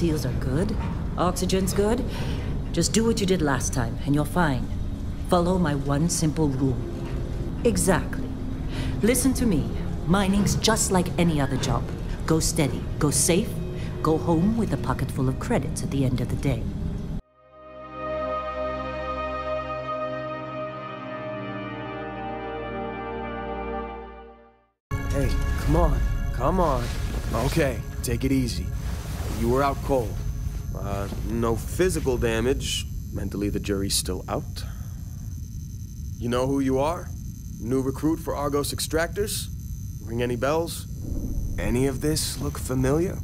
Seals are good. Oxygen's good. Just do what you did last time, and you're fine. Follow my one simple rule. Exactly. Listen to me. Mining's just like any other job. Go steady, go safe, go home with a pocket full of credits at the end of the day. Hey, come on, come on. Okay, take it easy. You were out cold. Uh, no physical damage. Mentally, the jury's still out. You know who you are? New recruit for Argos Extractors? Ring any bells? Any of this look familiar?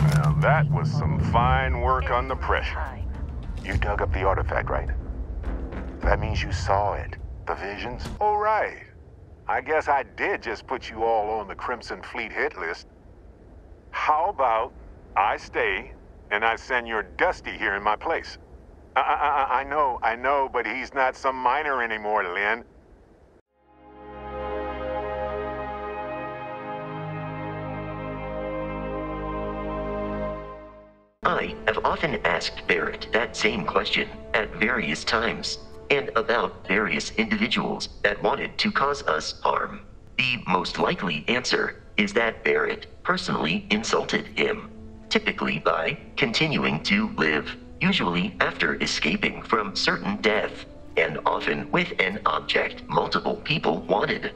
Now that was some fine work on the pressure. You dug up the artifact, right? That means you saw it. The visions? Oh, right. I guess I did just put you all on the Crimson Fleet hit list. How about I stay and I send your Dusty here in my place? I, I, I, know, I know, but he's not some miner anymore, Lin. I have often asked Barrett that same question at various times, and about various individuals that wanted to cause us harm. The most likely answer is that Barrett personally insulted him, typically by continuing to live, usually after escaping from certain death, and often with an object multiple people wanted.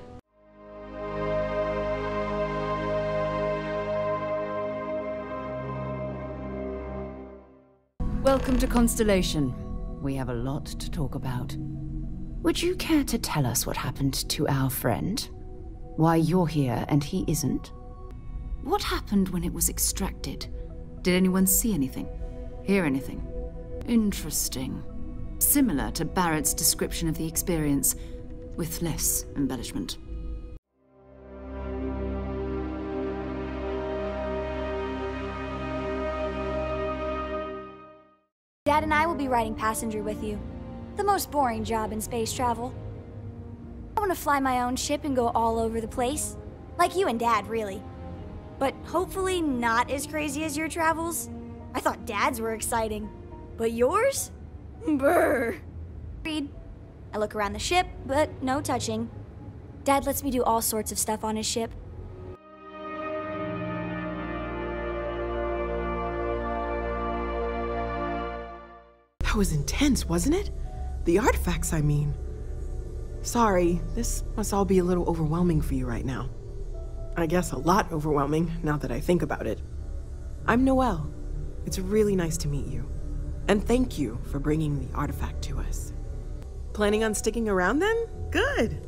Welcome to Constellation. We have a lot to talk about. Would you care to tell us what happened to our friend? Why you're here and he isn't? What happened when it was extracted? Did anyone see anything? Hear anything? Interesting. Similar to Barrett's description of the experience, with less embellishment. Dad and I will be riding passenger with you. The most boring job in space travel. I want to fly my own ship and go all over the place. Like you and Dad, really. But hopefully not as crazy as your travels. I thought Dad's were exciting. But yours? Brr. Read. I look around the ship, but no touching. Dad lets me do all sorts of stuff on his ship. That was intense, wasn't it? The artifacts, I mean. Sorry, this must all be a little overwhelming for you right now. I guess a lot overwhelming, now that I think about it. I'm Noel. It's really nice to meet you. And thank you for bringing the artifact to us. Planning on sticking around then? Good.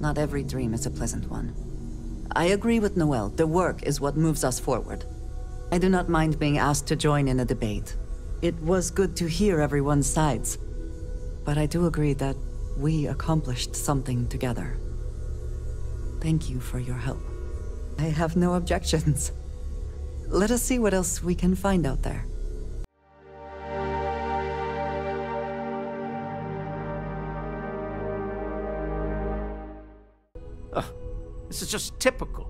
Not every dream is a pleasant one. I agree with Noel. The work is what moves us forward. I do not mind being asked to join in a debate. It was good to hear everyone's sides. But I do agree that we accomplished something together. Thank you for your help. I have no objections. Let us see what else we can find out there. This is just typical.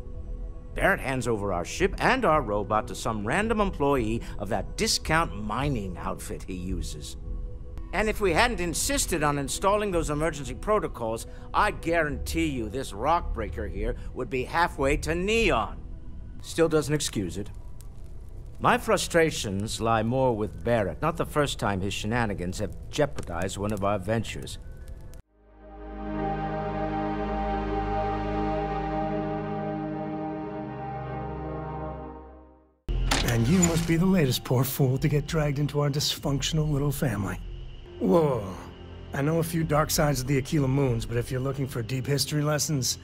Barrett hands over our ship and our robot to some random employee of that discount mining outfit he uses. And if we hadn't insisted on installing those emergency protocols, I guarantee you this rock breaker here would be halfway to Neon. Still doesn't excuse it. My frustrations lie more with Barrett, not the first time his shenanigans have jeopardized one of our ventures. Be the latest poor fool to get dragged into our dysfunctional little family. Whoa. I know a few dark sides of the Akila Moons, but if you're looking for deep history lessons,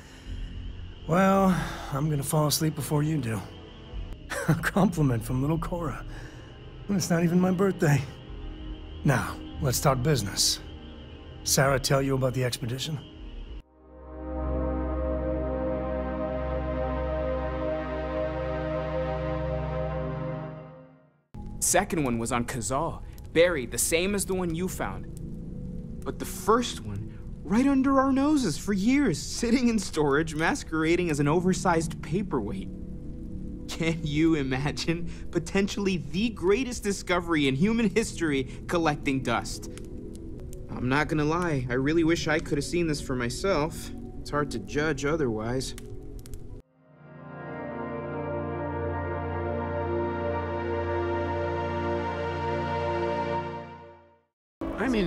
well, I'm gonna fall asleep before you do. a compliment from little Cora. It's not even my birthday. Now, let's talk business. Sarah tell you about the expedition? Second one was on Kazal, buried the same as the one you found. But the first one, right under our noses for years, sitting in storage, masquerading as an oversized paperweight. Can you imagine potentially the greatest discovery in human history collecting dust? I'm not gonna lie, I really wish I could have seen this for myself. It's hard to judge otherwise.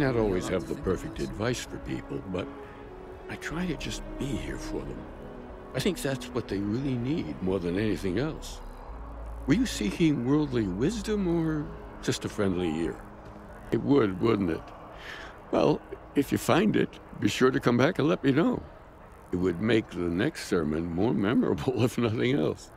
Not always have the perfect advice for people, but I try to just be here for them. I think that's what they really need more than anything else. Were you seeking worldly wisdom or just a friendly ear? It would, wouldn't it? Well, if you find it, be sure to come back and let me know. It would make the next sermon more memorable, if nothing else.